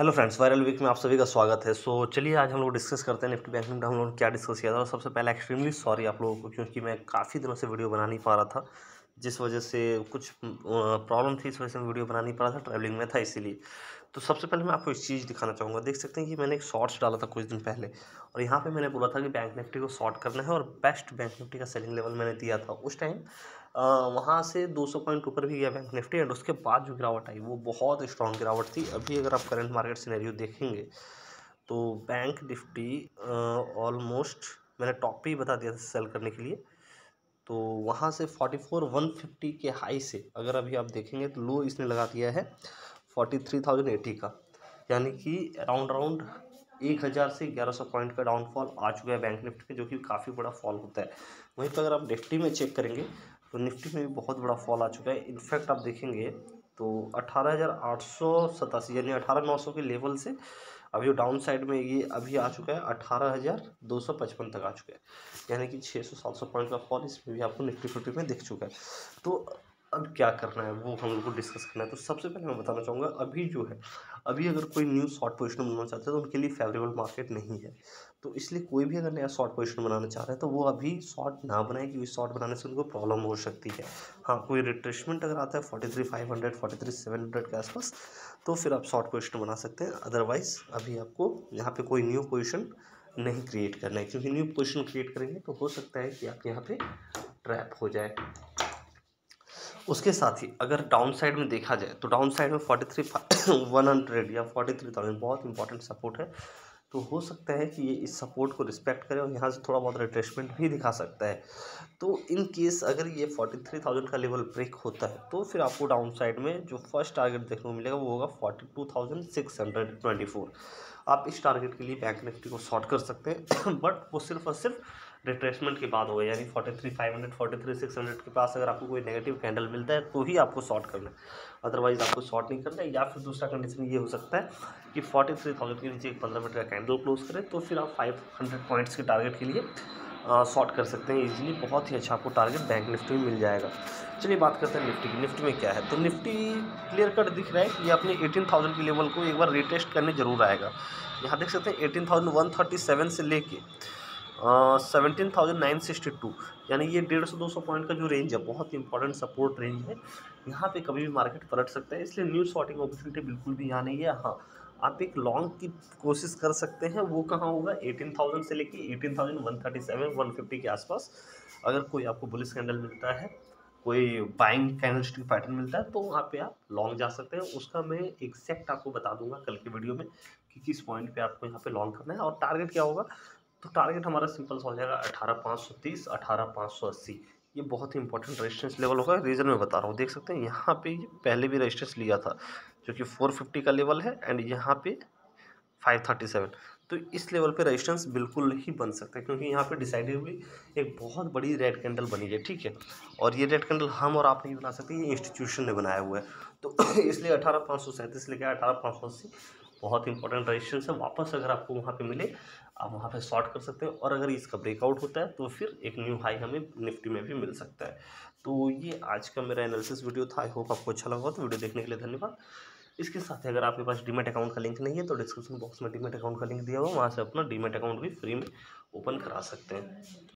Hello friends viral week में आप सभी का स्वागत है। सो so, चलिए आज हम लोग डिस्कस करते हैं निफ्टी बैंक निफ्टी हम लोग क्या डिस्कस किया था? और सबसे पहले एक्सट्रीमली सॉरी आप लोगों को क्योंकि मैं काफ़ी दिनों से वीडियो बना नहीं पा रहा था जिस वजह से कुछ प्रॉब्लम थी इस वजह से मैं वीडियो बना नहीं पा रहा था ट्रैवलिंग में था इसीलिए। तो सबसे पहले मैं आपको एक चीज़ दिखाना चाहूँगा। देख सकते हैं कि मैंने एक शॉर्ट्स डाला था कुछ दिन पहले और यहाँ पे मैंने बोला था कि बैंक निफ्टी को शॉर्ट करना है और बेस्ट बैंक निफ्टी का सेलिंग लेवल मैंने दिया था उस टाइम वहाँ से 200 पॉइंट ऊपर भी गया बैंक निफ्टी एंड उसके बाद जो गिरावट आई, वो बहुत स्ट्रॉन्ग गिरावट थी। अभी अगर आप करंट मार्केट सिनेरियो देखेंगे तो बैंक निफ्टी ऑलमोस्ट मैंने टॉप पे ही बता दिया था सेल करने के लिए। तो वहाँ से फोर्टी फोर वन फिफ्टी के हाई से अगर अभी आप देखेंगे तो लो इसने लगा दिया है फोर्टी थ्री थाउज़ेंड एटी का। यानी कि अराउंड अराउंड एक हज़ार से ग्यारह सौ पॉइंट का डाउनफॉल आ चुका है बैंक निफ्टी में जो कि काफ़ी बड़ा फॉल होता है। वहीं पर अगर आप निफ्टी में चेक करेंगे तो निफ्टी में भी बहुत बड़ा फॉल आ चुका है। इनफैक्ट आप देखेंगे तो अठारह हज़ार आठ सौ सतासी, यानी अठारह नौ सौ के लेवल से अभी डाउन साइड में ये अभी आ चुका है, अठारह हज़ार दो सौ पचपन तक आ चुका है। यानी कि छः सौ, सात सौ पॉइंट का फॉल इसमें भी आपको निफ्टी फिफ्टी में दिख चुका है। तो अब क्या करना है, वो हम लोग को डिस्कस करना है। तो सबसे पहले मैं बताना चाहूँगा, अभी जो है, अभी अगर कोई न्यू शॉर्ट पोजिशन बनाना चाहते हैं तो उनके लिए फेवरेबल मार्केट नहीं है। तो इसलिए कोई भी अगर नया शॉर्ट पोजिशन बनाना चाह रहा है तो वो अभी शॉर्ट ना बनाए, क्योंकि शॉर्ट बनाने से उनको प्रॉब्लम हो सकती है। हाँ कोई रिट्रेसमेंट अगर आता है forty three five hundred forty three seven hundred के आसपास तो फिर आप शॉर्ट पोजिशन बना सकते हैं। अदरवाइज़ अभी आपको यहाँ पर कोई न्यू पोजिशन नहीं क्रिएट करना है। क्योंकि न्यू पोजिशन क्रिएट करेंगे तो हो सकता है कि आप यहाँ पर ट्रैप हो जाए। उसके साथ ही अगर डाउन साइड में देखा जाए तो डाउन साइड में फोर्टी थ्री वन हंड्रेड या फोर्टी थ्री थाउज़ेंड बहुत इंपॉर्टेंट सपोर्ट है। तो हो सकता है कि ये इस सपोर्ट को रिस्पेक्ट करे और यहाँ से थोड़ा बहुत रिट्रेसमेंट भी दिखा सकता है। तो इन केस अगर ये फोर्टी थ्री थाउज़ेंड का लेवल ब्रेक होता है तो फिर आपको डाउन साइड में जो फ़र्स्ट टारगेट देखने को मिलेगा, वो होगा forty two thousand six hundred twenty four आप इस टारगेट के लिए बैंक निफ्टी को शॉर्ट कर सकते हैं बट वो सिर्फ़ और सिर्फ़ रिट्रेसमेंट के बाद होगा, यानी forty three five hundred forty three six hundred के पास अगर आपको कोई नेगेटिव कैंडल मिलता है तो ही आपको शॉर्ट करना है। अदरवाइज़ आपको शॉर्ट नहीं करना है, या फिर दूसरा कंडीशन ये हो सकता है कि फोर्टी थ्री थाउज़ेंड के नीचे एक पंद्रह मिनट का कैंडल क्लोज करें तो फिर आप फाइव हंड्रेड पॉइंट्स के टारगेट के लिए शॉर्ट कर सकते हैं इजीली बहुत ही अच्छा आपको टारगेट बैंक निफ्टी में मिल जाएगा। चलिए बात करते हैं निफ्टी की। निफ्टी में क्या है? तो निफ्टी क्लियर कट दिख रहा है कि अपने एटीन थाउज़ेंड के लेवल को एक बार रिटेस्ट करने ज़रूर आएगा। यहाँ देख सकते हैं eighteen thousand one thirty seven से लेके seventeen thousand nine sixty two यानी ये डेढ़ सौ, दो सौ पॉइंट का जो रेंज है, बहुत ही इंपॉर्टेंट सपोर्ट रेंज है। यहाँ पे कभी भी मार्केट पलट सकता है, इसलिए न्यू शॉर्टिंग अपॉर्चुनिटी बिल्कुल भी यहाँ नहीं है। हाँ आप एक लॉन्ग की कोशिश कर सकते हैं, वो कहाँ होगा? एटीन थाउज़ेंड से लेके eighteen thousand one thirty seven one fifty के आसपास। अगर कोई आपको बुलिस कैंडल मिलता है, कोई बाइंग कैंडलस्टिक पैटर्न मिलता है तो वहाँ पे आप लॉन्ग जा सकते हैं। उसका मैं एग्जैक्ट आपको बता दूँगा कल के वीडियो में कि किस पॉइंट पे आपको यहाँ पे लॉन्ग करना है। और टारगेट क्या होगा? तो टारगेट हमारा सिंपल सा हो जाएगा अठारह पाँच सौ तीस, अठारह पाँच सौ अस्सी। ये बहुत ही इंपॉर्टेंट रेजिस्टेंस लेवल होगा रीजन में बता रहा हूँ। देख सकते हैं, यहाँ पे पहले भी रेजिस्टेंस लिया था, जो कि फोर फिफ्टी का लेवल है एंड यहाँ पे फाइव थर्टी सेवन तो इस लेवल पे रेजिस्टेंस बिल्कुल ही बन सकता है क्योंकि यहाँ पे डिसाइडेबली एक बहुत बड़ी रेड कैंडल बनी है, ठीक है? और ये रेड कैंडल हम और आप नहीं बना सकते, ये इंस्टीट्यूशन ने बनाया हुआ है। तो इसलिए अठारह पाँच सौ सैंतीस लेकर अठारह पाँच सौ अस्सी बहुत इंपॉर्टेंट रजिस्टेंस है वापस अगर आपको वहाँ पे मिले, आप वहाँ पे शॉर्ट कर सकते हैं और अगर इसका ब्रेकआउट होता है तो फिर एक न्यू हाई हमें निफ्टी में भी मिल सकता है। तो ये आज का मेरा एनालिसिस वीडियो था। आई होप आपको अच्छा लगा तो वीडियो देखने के लिए धन्यवाद। इसके साथ ही अगर आपके पास डीमेट अकाउंट का लिंक नहीं है तो डिस्क्रिप्शन बॉक्स में डीमेट अकाउंट का लिंक दिया हुआ वहाँ से अपना डीमेट अकाउंट भी फ्री में ओपन करा सकते हैं।